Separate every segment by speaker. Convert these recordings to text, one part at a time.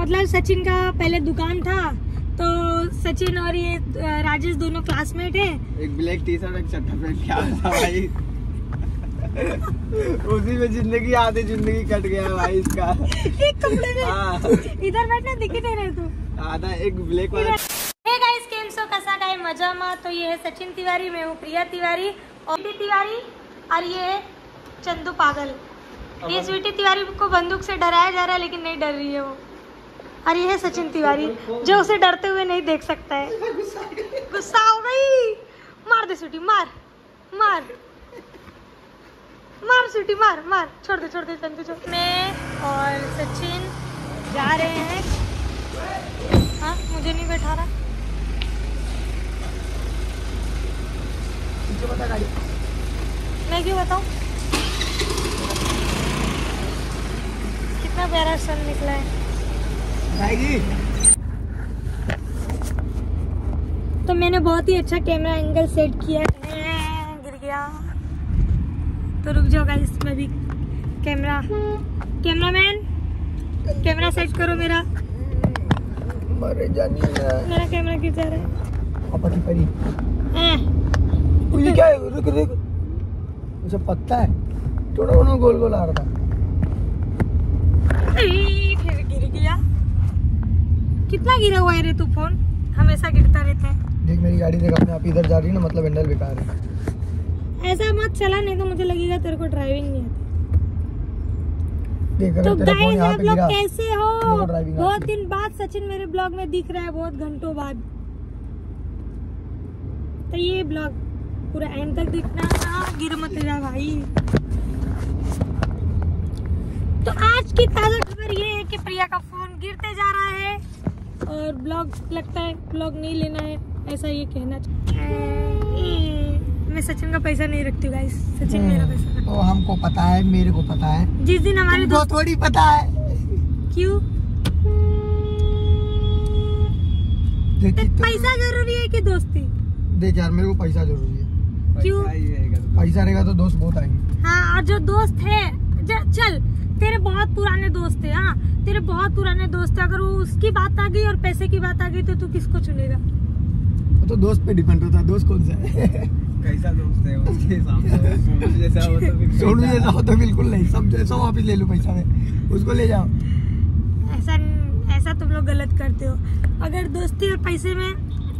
Speaker 1: मतलब सचिन का पहले दुकान था तो सचिन और ये राजेश दोनों क्लासमेट है।
Speaker 2: एक ब्लैक टी शर्ट एक चट्टा पैंट क्या था भाई। उसी में ज़िंदगी आधी ज़िंदगी कट गया भाई इसका।
Speaker 1: एक कपड़े में।
Speaker 2: हाँ।
Speaker 1: इधर बैठना दिख ही नहीं रहे तू।
Speaker 2: आधा एक ब्लैक वाला।
Speaker 1: हे गाइस केम सो? कसा गाय मजामा तो ये है सचिन तिवारी मैं हूँ प्रिया तिवारी। और तिवारी और ये है चंदू पागल। ये स्वीटी तिवारी को बंदूक से डराया जा रहा है लेकिन नहीं डर रही है वो। और ये है सचिन तिवारी जो उसे डरते हुए नहीं देख सकता है। गुस्सा हो गई। मार दे स्वीटी मार मार। मार स्वीटी मार मार। छोड़ दे छोड़ दे चंदू छोड़। मैं और सचिन जा रहे हैं। हाँ मुझे नहीं बैठा रहा। मैं क्यों बताऊँ? कितना प्यारा सन निकला है।
Speaker 2: भाई
Speaker 1: तो मैंने बहुत ही अच्छा कैमरा एंगल सेट किया। गिर गया। तो रुक जाओ गाइस मैं भी कैमरा कैमरामैन कैमरा सेट करो मेरा।
Speaker 2: मरे जानी है।
Speaker 1: मेरा कैमरा गिर जा रहा है।
Speaker 2: अपनी परी।
Speaker 1: हैं,
Speaker 2: ये क्या है? रुक रुक। अच्छा पत्ता है। थोड़ा थोड़ा गोल गोल आ रहा था
Speaker 1: ई, फिर गिर गया कितना गिरा हुआ है रे तू फ़ोन? हमेशा गिरता रहता है।
Speaker 2: देख मेरी गाड़ी देख अपने आप इधर जा रही है ना मतलब हैंडल बेकार है।
Speaker 1: ऐसा मत चला नहीं तो मुझे लगेगा तेरे को ड्राइविंग नहीं आती। तो गाइस आप लोग कैसे हो? बहुत दिन बाद सचिन मेरे ब्लॉग में दिख रहा है बहुत घंटों बाद। तो ये ब्लॉग पूरा एंड तक देखना। हाँ, गिर मत जा भाई। तो आज की ताज़ा खबर ये है कि प्रिया का फ़ोन गिरते जा रहा है। और ब्लॉग लगता है ब्लॉग नहीं लेना है ऐसा ये कहना चाहिए। मैं सचिन का पैसा नहीं रखती हूँ गाइस सचिन मेरा पैसा रखता
Speaker 2: तो हमको पता है मेरे को पता है।
Speaker 1: जिस दिन हमारे दोस्त
Speaker 2: थोड़ी पता है।
Speaker 1: क्यों? तो पैसा ज़रूरी है कि दोस्ती?
Speaker 2: देख यार मेरे को पैसा ज़रूरी है।
Speaker 1: क्यों?
Speaker 2: पैसा रहेगा तो दोस्त। बहुत आएँगे।
Speaker 1: हाँ और जो दोस्त है चल तेरे बहुत पुराने दोस्त है हाँ। तेरे बहुत पुराने दोस्त है। अगर वो उसकी बात आ गई और पैसे की बात आ गई तो तू किसको चुनेगा?
Speaker 2: वो तो दोस्त पे डिपेंड होता है। दोस्त कौन सा है?
Speaker 3: कैसा दोस्त है? उसके हिसाब से। जैसा हो तो
Speaker 2: सोनू जैसा हो तो बिल्कुल नहीं। सब जैसा वापिस ले लो पैसा में। उसको ले जाओ।
Speaker 1: ऐसा ऐसा तुम लोग गलत करते हो। अगर दोस्ती और पैसे में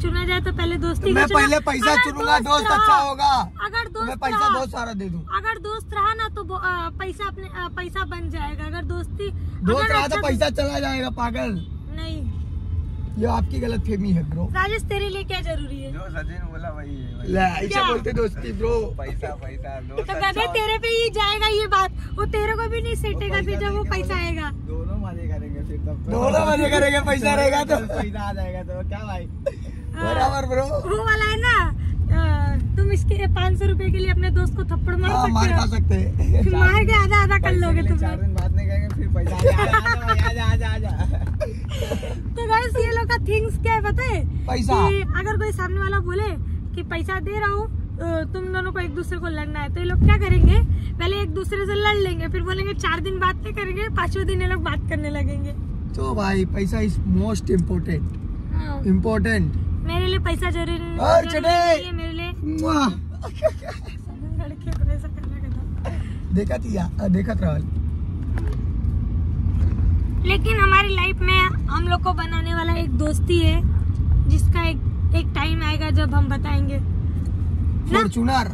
Speaker 1: चुना जाए तो पहले दोस्ती
Speaker 2: मैं पहले पैसा चुनूँगा दोस्त
Speaker 1: रहा-
Speaker 2: अच्छा होगा।
Speaker 1: अगर
Speaker 2: तो मैं पैसा बहुत सारा दे दूँ।
Speaker 1: अगर दोस्त रहा ना तो पैसा अपने पैसा बन जाएगा। अगर दोस्ती
Speaker 2: दोस्त
Speaker 1: अगर
Speaker 2: रहा तो
Speaker 1: अच्छा
Speaker 2: पैसा चला जाएगा पागल।
Speaker 1: नहीं।
Speaker 2: ये आपकी गलत फहमी है ब्रो
Speaker 1: राजेश तेरे लिए क्या ज़रूरी है?
Speaker 3: जो सचिन बोला वही है।
Speaker 2: ऐसे बोलते दोस्ती ब्रो
Speaker 3: पैसा पैसा दोस्त
Speaker 1: तो
Speaker 3: अच्छा
Speaker 1: गधे तेरे पे ही जाएगा ये बात। वो तेरे को भी नहीं सेटेगा फिर जब वो पैसा आएगा।
Speaker 3: दोनों मज़े करेंगे फिर तब तो।
Speaker 2: दोनों मज़े करेंगे, पैसा रहेगा तो।
Speaker 3: पैसा आ जाएगा तो। क्या भाई?
Speaker 2: बराबर ब्रो
Speaker 1: वो वाला है ना तुम इसके पाँच सौ रूपए के लिए अपने दोस्त को थप्पड़ मार
Speaker 2: हाँ मार खा
Speaker 1: सकते
Speaker 2: सकते हैं
Speaker 1: मार के आधा आधा कर लोगे तुम
Speaker 3: चार दिन बात नहीं करेंगे फिर पैसा आ जाएगा आ जा आ जा आ जा
Speaker 1: तो गाइस ये लोग का थिंग्स क्या है पता है?
Speaker 2: पैसा।
Speaker 1: अगर कोई सामने वाला बोले कि पैसा दे रहा हूँ तुम दोनों को एक दूसरे को लड़ना है तो ये लोग क्या करेंगे? पहले एक दूसरे से लड़ लेंगे फिर बोलेंगे चार दिन बात नहीं करेंगे पाँचवें दिन ये लोग बात करने लगेंगे।
Speaker 2: तो भाई पैसा इज़ मोस्ट इम्पोर्टेंट
Speaker 1: हाँ।
Speaker 2: इम्पोर्टेंट
Speaker 1: मेरे लिए पैसा ज़रूरी नहीं मेरे लिए
Speaker 2: देखा थी देखा रहल
Speaker 1: लेकिन हमारी लाइफ में हम लोग को बनाने वाला एक दोस्ती है जिसका एक एक टाइम आएगा जब हम बताएँगे।
Speaker 2: फॉर्चूनर।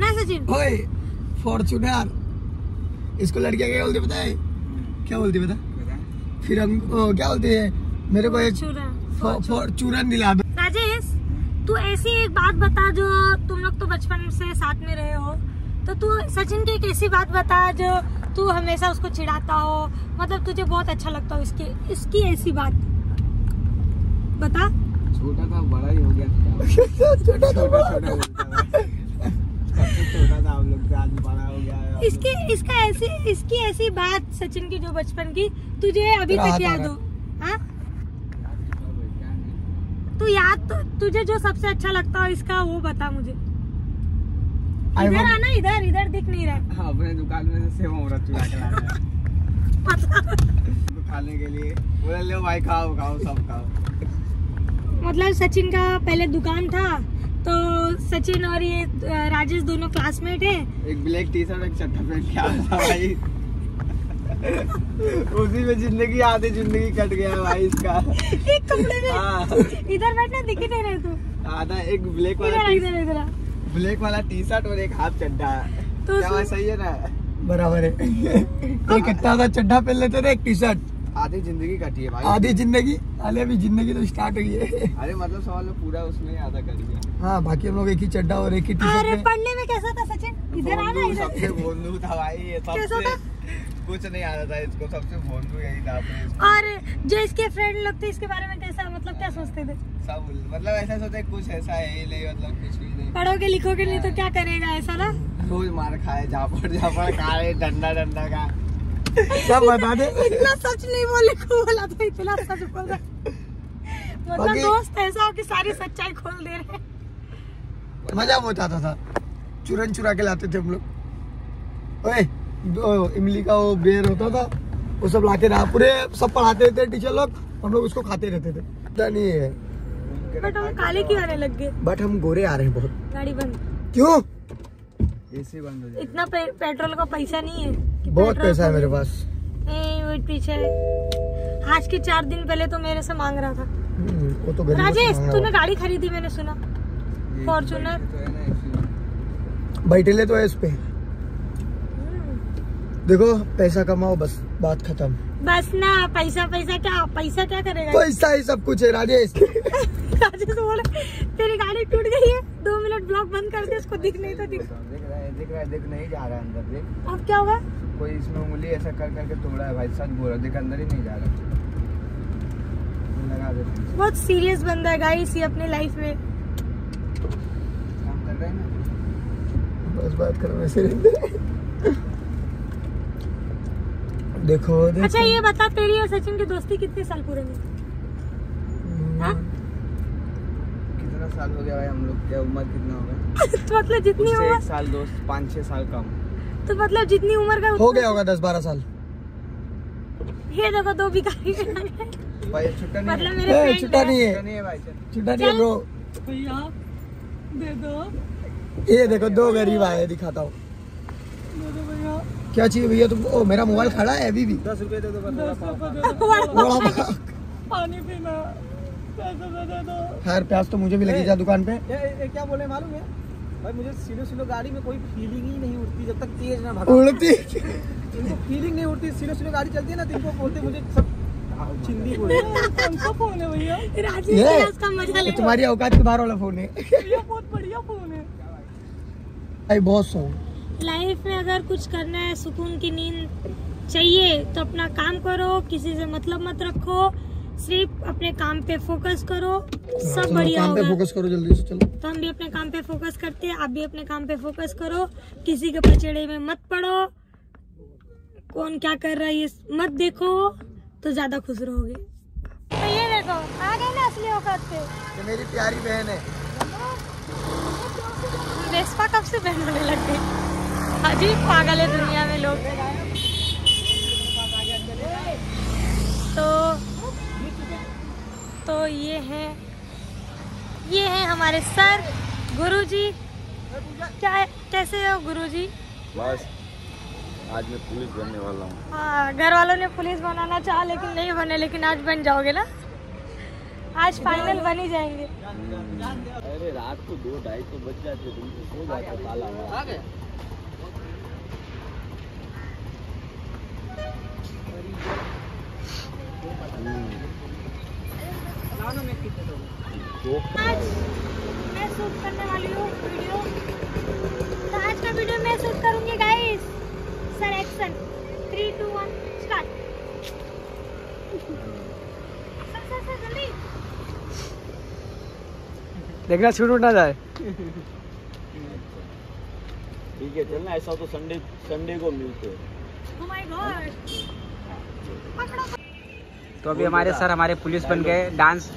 Speaker 1: ना सचिन?
Speaker 2: ओए फॉर्चूनर। इसको लड़कियाँ क्या बोलती पता है? क्या बोलती पता फिर हम क्या बोलते हैं? मेरे को एक फॉर्चूनर। दिला
Speaker 1: ऐसी एक बात बता जो तुम लोग तो बचपन से साथ में रहे हो। तो तू सचिन की एक ऐसी बात बता जो तू हमेशा उसको चिढ़ाता हो। मतलब तुझे बहुत अच्छा लगता हो इसकी इसकी ऐसी बात। बता।
Speaker 3: छोटा था बड़ा ही हो गया
Speaker 2: छोटा
Speaker 3: छोटा छोटा था सबसे छोटा था हम लोग से आज बड़ा हो गया
Speaker 1: इसकी इसका ऐसी इसकी ऐसी बात सचिन की जो बचपन की तुझे अभी तक याद हो? हाँ
Speaker 3: क्या नहीं।
Speaker 1: तू याद तो तुझे जो सबसे अच्छा लगता हो इसका वो बता मुझे। इधर आना इधर इधर दिख नहीं रहा हाँ,
Speaker 3: अपने दुकान में से सेव मोमरा चुरा के लाया है।
Speaker 1: बता
Speaker 3: खाने के लिए। बोले लो भाई खाओ खाओ सब खाओ।
Speaker 1: मतलब सचिन का पहले दुकान था तो सचिन और ये राजेश दोनों क्लासमेट है।
Speaker 3: एक ब्लैक टी शर्ट एक चट्टा पहन के आया था भाई। उसी में ज़िंदगी आधी ज़िंदगी कट गया भाई इसका।
Speaker 1: एक कपड़े में।
Speaker 3: हाँ।
Speaker 1: इधर बैठना दिख ही नहीं रहे तू।
Speaker 3: आधा एक ब्लैक वाला
Speaker 1: इधर इधर इधर
Speaker 3: ब्लैक वाला टी शर्ट और एक हाफ़ चड्डा
Speaker 1: तो
Speaker 3: क्या सही है ना?
Speaker 2: बराबर है। एक इतना सा चड्ढा पहन लेते थे एक टी शर्ट
Speaker 3: आधी ज़िंदगी कटी है भाई।
Speaker 2: आधी ज़िंदगी हाले अभी ज़िंदगी तो स्टार्ट हुई है।
Speaker 3: अरे मतलब सवाल में पूरा उसमें आधा कट गया
Speaker 2: हाँ बाकी हम लोग एक ही चड्ढा और एक ही टी
Speaker 1: अरे
Speaker 2: शर्ट
Speaker 1: पढ़ने में कैसा था सचिन? इधर आना
Speaker 3: भोंदू, सबसे
Speaker 1: इधर।
Speaker 3: भोंदू था भाई ये सबसे कुछ नहीं आता था इसको सबसे भोंदू यही था
Speaker 1: और जो इसके फ्रेंड लोग थे इसके बारे में कैसा मतलब क्या सोचते थे?
Speaker 3: सब मतलब ऐसा सोचते कुछ ऐसा है ही नहीं मतलब कुछ भी नहीं।
Speaker 1: पढ़ोगे लिखोगे नहीं तो क्या करेगा ऐसा ना?
Speaker 3: रोज मार खाए झापड़ झापड़ खाए डंडा डंडा का
Speaker 2: सब बता दे?
Speaker 1: इतना सच नहीं बोले को बोला तो इतना सच बोल। रहा मतलब दोस्त ऐसा हो कि सारी सच्चाई खोल दे रहे
Speaker 2: मज़ा बहुत आता था। चुरन चुरा के लाते थे हम लोग। ओए इमली का वो बेर होता था वो सब लाके ना पूरे सब पढ़ाते थे टीचर लोग हम लोग उसको खाते रहते थे। पता नहीं है।
Speaker 1: बट हम काले क्यों आने लग गए?
Speaker 2: बट हम गोरे आ रहे हैं बहुत।
Speaker 1: गाड़ी बंद।
Speaker 2: क्यों?
Speaker 3: एसी बंद हो जाए
Speaker 1: इतना पे, पेट्रोल का पैसा नहीं है कि
Speaker 2: बहुत पैसा है मेरे पास।
Speaker 1: नहीं पीछे आज के चार दिन पहले तो मेरे से मांग रहा था।
Speaker 2: हम्म, वो तो
Speaker 1: राजेश तूने गाड़ी खरीदी मैंने सुना। Fortuner?
Speaker 3: तो।
Speaker 2: बैठे ले तो है इस पे। देखो पैसा कमाओ बस बात खत्म।
Speaker 1: बस ना पैसा पैसा क्या पैसा क्या करेगा?
Speaker 2: पैसा ही सब कुछ है राजेश।
Speaker 1: राजेश बोले तेरी गाड़ी टूट गई है दो मिनट ब्लॉक बंद कर दे उसको दिख नहीं तो दिख।
Speaker 3: देख रहा है देख रहा है देख नहीं जा रहा है अंदर देख।
Speaker 1: अब क्या होगा
Speaker 3: कोई इसमें उंगली ऐसा कर करके तोड़ा है भाई सच बोल रहा देख अंदर ही नहीं जा रहा।
Speaker 1: बहुत सीरियस बंदा है गाइस ये अपनी लाइफ में।
Speaker 3: काम कर रहे हैं ना?
Speaker 2: बस बात करो वैसे रहते देखो देखो।
Speaker 1: अच्छा ये बता तेरी और सचिन की दोस्ती कितने साल पूरे में हाँ?
Speaker 3: कितना साल हो गया भाई हम लोग? क्या उम्र कितना हो गया?
Speaker 1: तो मतलब जितनी उम्र
Speaker 3: साल दोस्त पाँच छह साल कम।
Speaker 1: तो मतलब जितनी उम्र का
Speaker 2: हो गया होगा दस बारह साल।
Speaker 1: ये देखो दो भिखारी
Speaker 3: भाई छुट्टा नहीं
Speaker 1: मतलब
Speaker 3: है।
Speaker 1: मेरे
Speaker 2: छुट्टा नहीं है
Speaker 3: भाई
Speaker 2: छुट्टा नहीं है ब्रो
Speaker 1: भैया दे दो।
Speaker 2: ये देखो दो गरीब आए दिखाता हूँ।
Speaker 1: दे दो भैया।
Speaker 2: क्या चाहिए भैया तुम ओ मेरा मोबाइल खड़ा है अभी भी।
Speaker 3: दस रुपए दे दो।
Speaker 1: पानी पीना पैसे दे दे दो।
Speaker 2: खैर प्यास तो मुझे भी लगी जा दुकान पे।
Speaker 3: ये, ये क्या बोले मालूम है? भाई मुझे सीधे सीधे गाड़ी में कोई फीलिंग ही नहीं उठती जब तक तेज ना भगा।
Speaker 2: उड़ती।
Speaker 3: इनको फीलिंग नहीं उठती सीधे सीधे गाड़ी चलती है ना तो इनको बोलते मुझे सब चिंदी
Speaker 1: फ़ोन है। भैया। राजेश
Speaker 2: ये
Speaker 1: का मज़ा ले
Speaker 2: तुम्हारी औकात के बाहर वाला फ़ोन है।
Speaker 1: भैया बहुत बढ़िया फ़ोन है।
Speaker 2: भाई बहुत सॉन्ग।
Speaker 1: लाइफ में अगर कुछ करना है सुकून की नींद चाहिए तो अपना काम करो किसी से मतलब मत रखो सिर्फ़ अपने काम पे फोकस करो सब बढ़िया होगा
Speaker 2: फोकस करो जल्दी से चलो
Speaker 1: तो हम भी अपने काम पे फोकस करते हैं आप भी अपने काम पे फोकस करो किसी के पचड़े में मत पड़ो कौन क्या कर रहा है ये मत देखो तो ज़्यादा खुश रहोगे तो ये देखो आ गए ना असली औकात पे
Speaker 2: ये मेरी प्यारी बहन है
Speaker 1: वेस्पा कब से पहनने लग गई अजीब पागल है दुनिया में लोग। तो तो ये है ये है हमारे सर गुरुजी। क्या कैसे हो गुरुजी?
Speaker 4: बस आज मैं पुलिस बनने वाला हूँ।
Speaker 1: हाँ घर वालों ने पुलिस बनाना चाहा लेकिन नहीं बने लेकिन आज बन जाओगे ना? आज फाइनल बन ही जाएँगे
Speaker 4: अरे रात को दो ढाई तो बज जाते तुम सो जाते ताला मार के। तो
Speaker 1: आज मैं शूट करने वाली हूँ वीडियो तो आज का वीडियो मैं शूट करूँगी guys sir action three two one start sir sir sir जल्दी
Speaker 3: देखना छूट ना जाए।
Speaker 4: ठीक है चलना ऐसा तो संडे संडे को मिलते हैं।
Speaker 1: Oh my god पकड़ो।
Speaker 5: तो अभी हमारे सर हमारे पुलिस बन गए डांस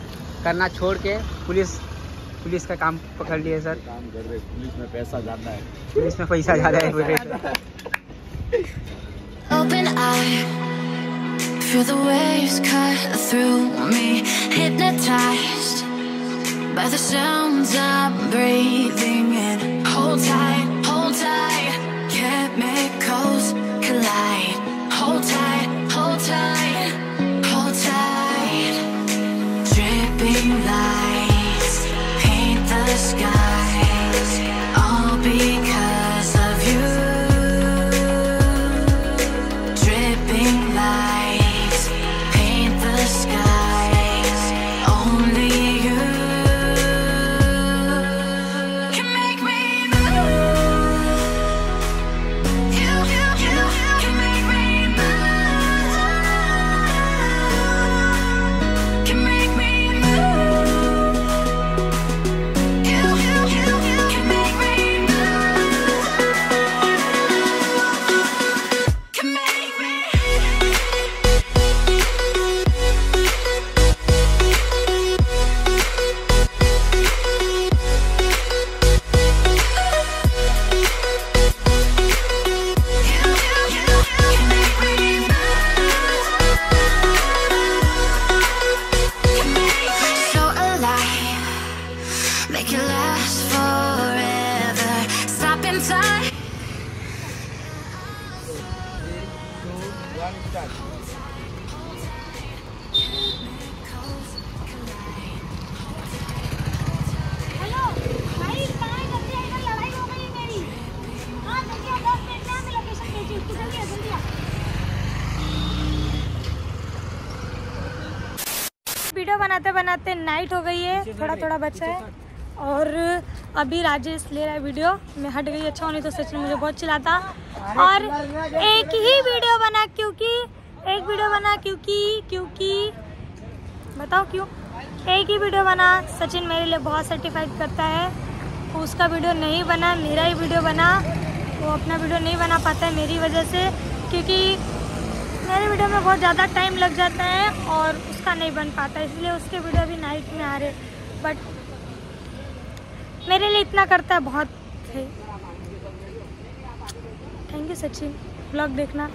Speaker 5: करना छोड़ के पुलिस पुलिस का काम पकड़ लिए सर
Speaker 4: काम कर रहे पुलिस में पैसा ज़्यादा है
Speaker 5: पुलिस में पैसा ज़्यादा है
Speaker 6: Open eye, Feel the waves cut through me, hypnotized by the sounds I'm breathing in. Hold tight,
Speaker 1: bem. Video बनाते बनाते नाइट हो गई है थोड़ा थोड़ा बचा है। और अभी राजेश ले रहा है वीडियो मैं हट गई अच्छा होने तो सच में मुझे बहुत चिल्लाता। और एक ही वीडियो बना क्योंकि एक वीडियो बना क्योंकि क्योंकि, बताओ क्यों? एक ही वीडियो बना, सचिन मेरे लिए बहुत सर्टिफाइड करता है। उसका वीडियो नहीं बना, मेरा ही वीडियो बना। वो अपना वीडियो नहीं बना पाता है मेरी वजह से, क्योंकि मेरे वीडियो में बहुत ज़्यादा टाइम लग जाता है और उसका नहीं बन पाता, इसलिए उसके वीडियो अभी नाइट में आ रहे बट मेरे लिए इतना करता है, बहुत थैंक यू सचिन। ब्लॉग देखना।